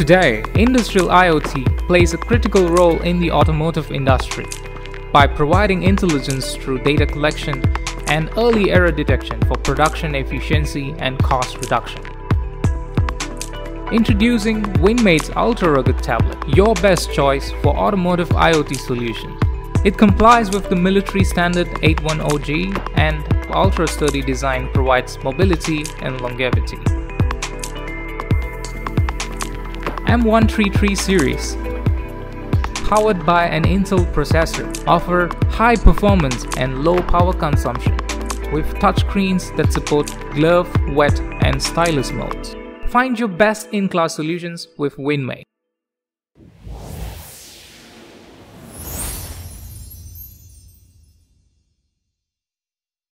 Today, industrial IoT plays a critical role in the automotive industry by providing intelligence through data collection and early error detection for production efficiency and cost reduction. Introducing Winmate's Ultra Rugged tablet, your best choice for automotive IoT solutions. It complies with the military standard 810G and ultra sturdy design provides mobility and longevity. M133 series powered by an Intel processor offer high performance and low power consumption with touchscreens that support glove, wet and stylus modes. Find your best in-class solutions with Winmate.